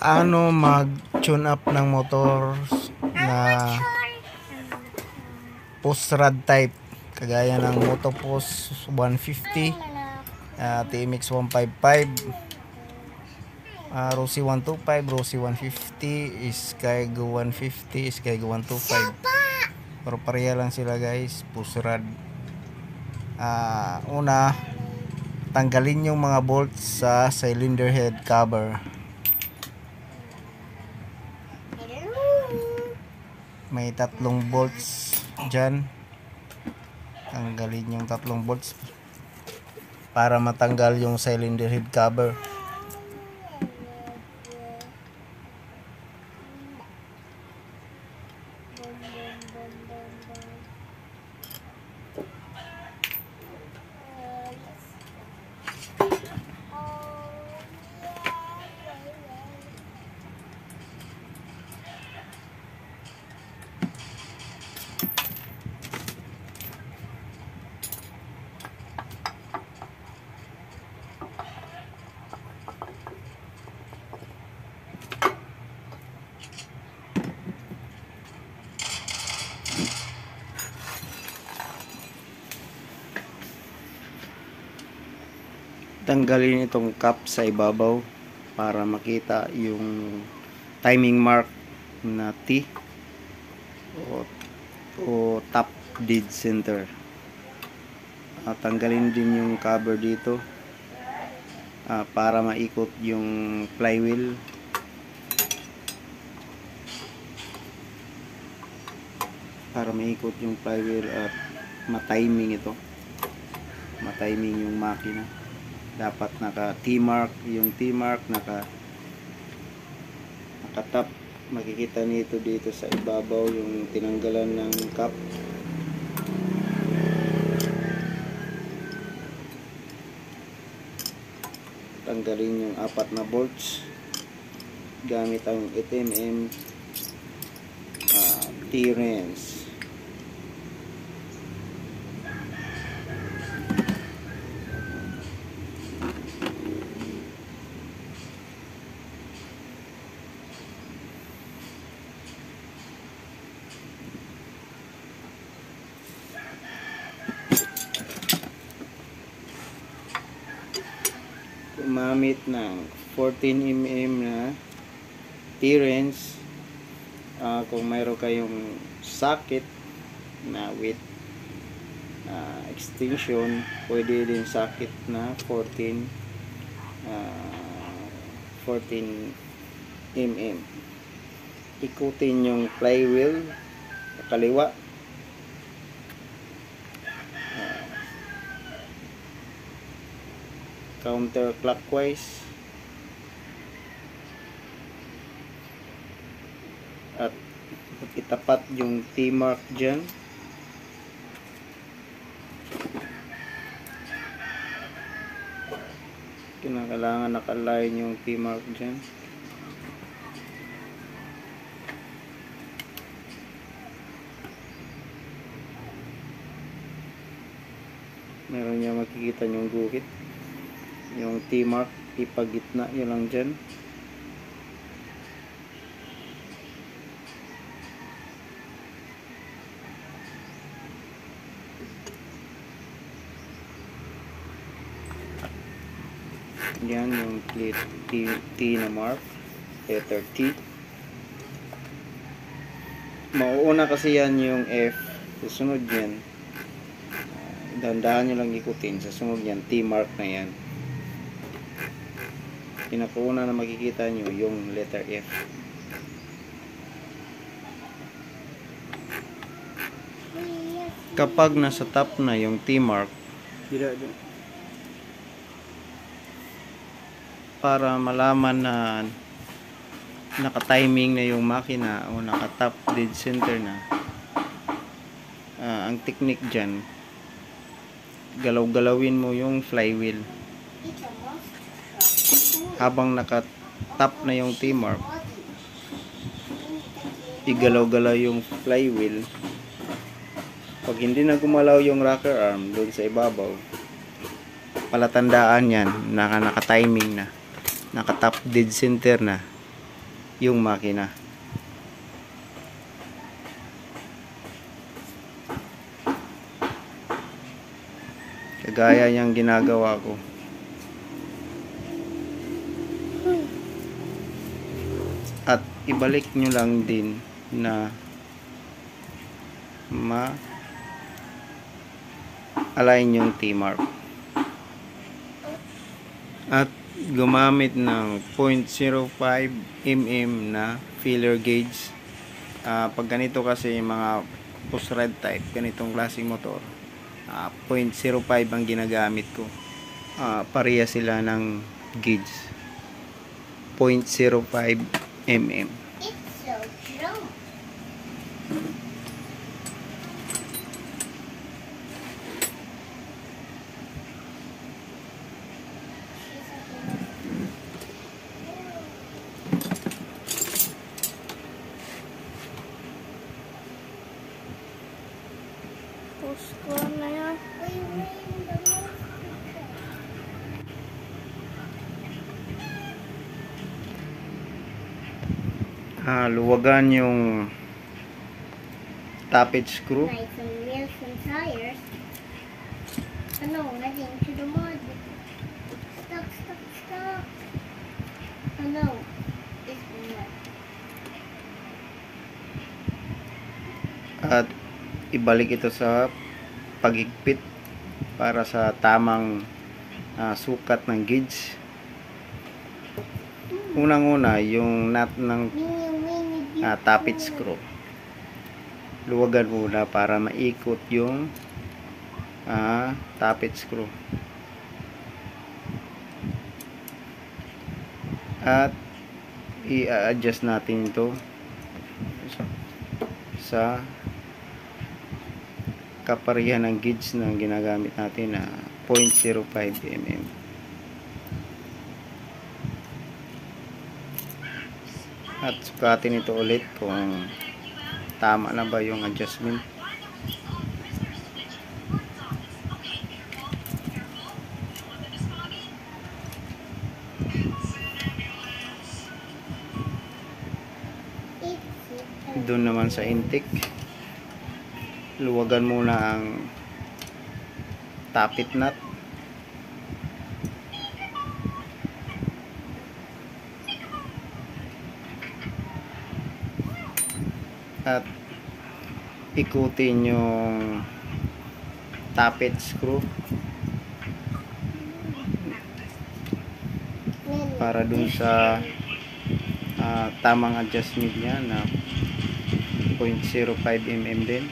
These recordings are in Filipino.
paano mag-tune up ng motor na post rod type? Kagaya ng Motopost 150 uh, TMX 155 uh, Rossi 125 Rossi 150 Skygo 150 Skygo 125 pero pareha lang sila guys post rod Ah, una tanggalin yung mga bolts sa cylinder head cover may tatlong bolts dyan. Tanggalin yung tatlong bolts para matanggal yung cylinder head cover tanggalin itong cap sa ibabaw para makita yung timing mark na T o, o top dead center. At tanggalin din yung cover dito ah, para maikot yung flywheel. Para maikot yung flywheel at matiming ito. Matiming yung makina dapat naka T-mark yung T-mark naka nakatap. Makikita nito dito sa ibabaw yung tinanggalan ng cap tanggalin yung apat na bolts. Gamit ang 8mm uh, T-wrench gumamit ng 14mm na T-wrench uh, kung mayroon kayong socket na with uh, extension pwede din socket na 14 uh, 14 mm ikutin yung flywheel sa kaliwa counterclockwise. At itapat yung T-mark dyan. Kinakailangan nakaline yung T-mark dyan. Meron niya makikita yung guhit yung T-mark ipagitna nyo lang dyan. Yan yung T, T, T na mark letter T. Mauuna kasi yan yung F. Susunod yan. Dandahan nyo lang ikutin. Sa sunod yan T mark na yan pinakauna na makikita nyo yung letter F. Kapag nasa top na yung T mark para malaman na naka-timing na yung makina o naka-top dead center na uh, ang technique dyan galaw-galawin mo yung flywheel habang naka-top na yung T-mark igalaw-galaw yung flywheel pag hindi na gumalaw yung rocker arm doon sa ibabaw palatandaan yan naka naka-timing na naka-top dead center na yung makina. Kagaya niyang ginagawa ko. At ibalik nyo lang din na ma align yung T-mark. At gumamit ng 0.05 mm na filler gauge. Ah, pag ganito kasi mga push rod type, ganitong klaseng motor, ah, 0.05 ang ginagamit ko. Ah, pareha sila ng gauge. 0.05 mm. It's so strong. Push ko na yan. Ah, luwagan yung tappet screw. Like some wheels and tires. Ano, to the mud. Stop, stop, stop. Ano, it's at ibalik ito sa pagigpit para sa tamang ah, sukat ng gauge. Unang-una, yung nut ng Mini, ah, tappet screw. Luwagan muna para maikot yung ah, tappet screw. At i-adjust natin ito sa kaparihan ng gauge na ginagamit natin na 0.05 mm. At sukatin ito ulit kung tama na ba yung adjustment. Doon naman sa intake, luwagan muna ang tappet nut. At ikutin yung tappet screw para dun sa ah, tamang adjustment niya na 0.05 mm din.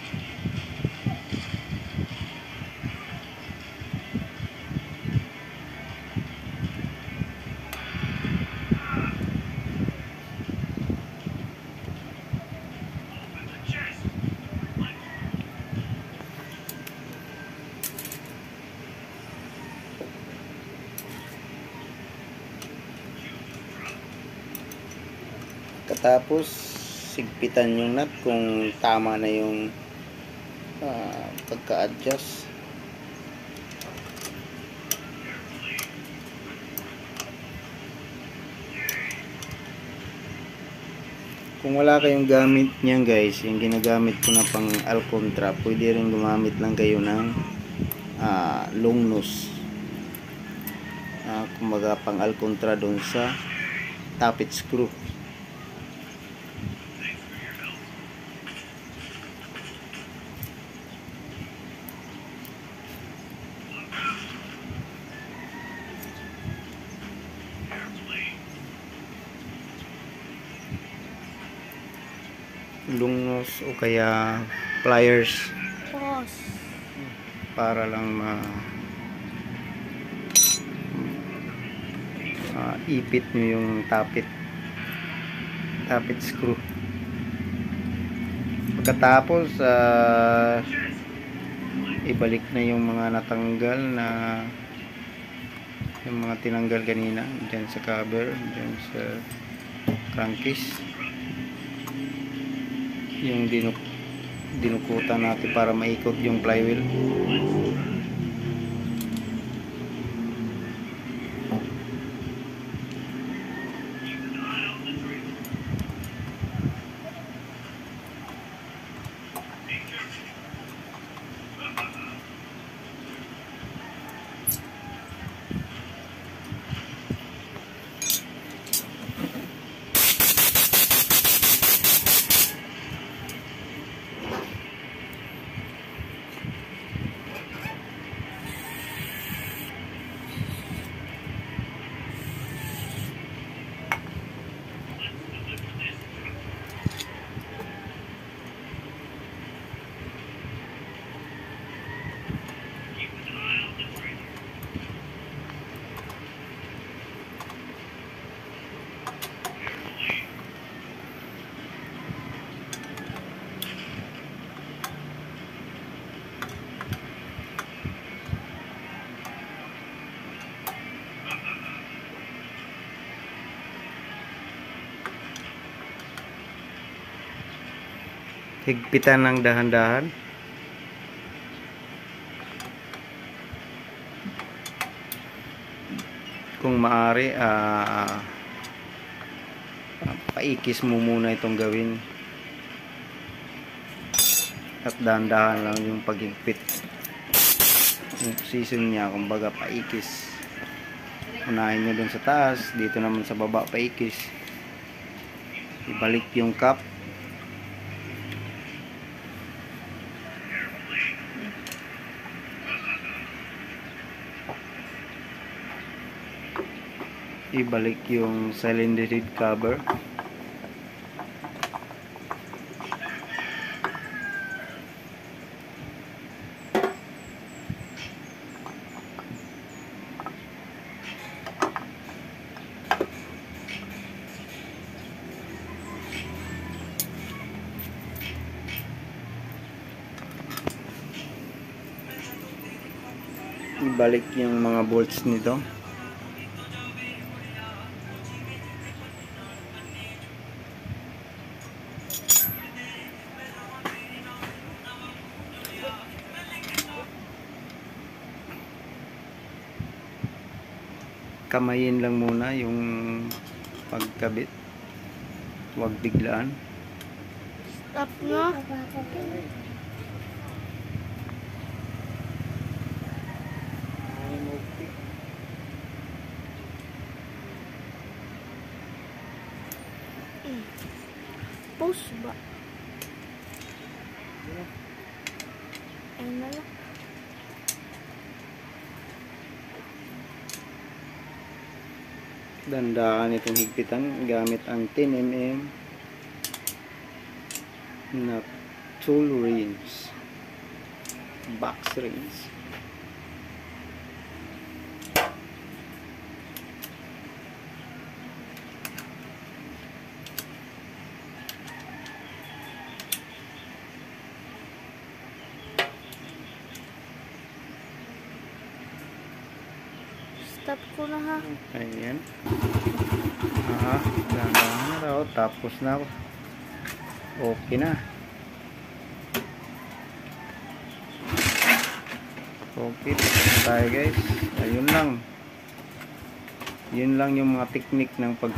Katapos sigpitan yung nut kung tama na yung ah, pagka-adjust. Kung wala kayong gamit niyan guys, yung ginagamit ko na pang Alcontra, pwede rin gumamit lang kayo ng ah, long nose. Ah, kumbaga pang Alcontra doon sa tappet screw. Lungnos o kaya pliers? Para lang ma ah, ipit nyo yung tapit tapit screw. Pagkatapos ah, ibalik na yung mga natanggal na yung mga tinanggal kanina dyan sa cover dyan sa crankcase yung dinuk dinukutan natin para maikot yung flywheel higpitan ng dahan-dahan. Kung maari, ah paikis mo muna itong gawin. At dahan-dahan lang yung paghigpit. Yung position niya, kumbaga paikis. Unahin nyo dun sa taas, dito naman sa baba paikis. Ibalik yung cup. Ibalik yung cylinder head cover. Ibalik yung mga bolts nito kamayin lang muna yung pagkabit huwag biglaan Stop na. Push ba? Ayun na lang. Dandaan itong higpitan gamit ang 10mm na tool rings box rings Stop ko na ha. ayan. Ah dandaan na raw. Tapos na okay na. Okay tayo guys. Ayun lang. Yun lang yung mga technique ng pag